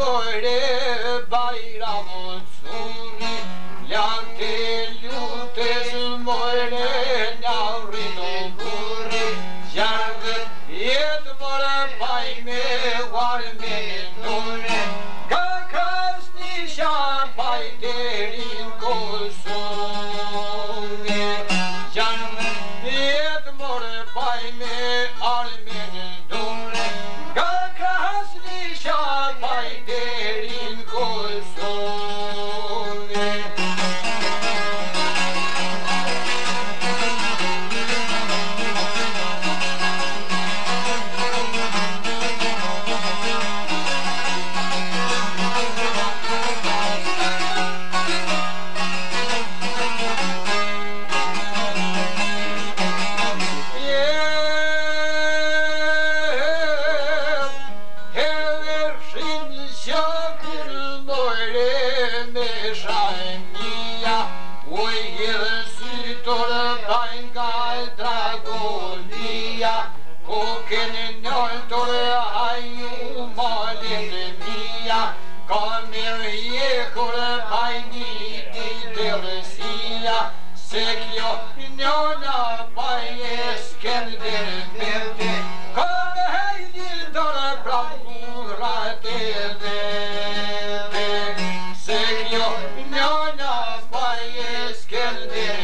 böyle bayram olsun. Yar til jutes böyle navrin olur Yardım yet bora payme var benim dole Kakas nişan pay kolsun Yardım yet bora payme ar trajnija Uj hirën sytor trajn ka e dragolia Ko keni njëllëtor haju malin e mija Ka mirë jekur bajni di dërësia Se kjo njëna bajes këndër mërte Ka me hejni dërë pramë Sunday.